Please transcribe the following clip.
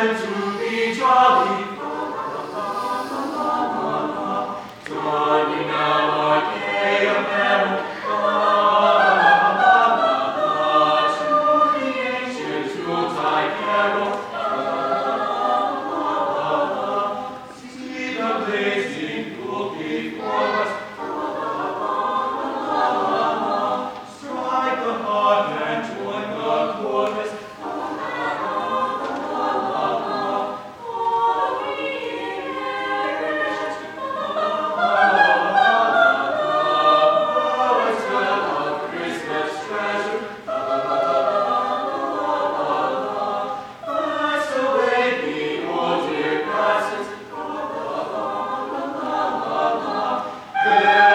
to be jolly. La, la, la, la, la, la, la, la, la. Turning now our Yeah.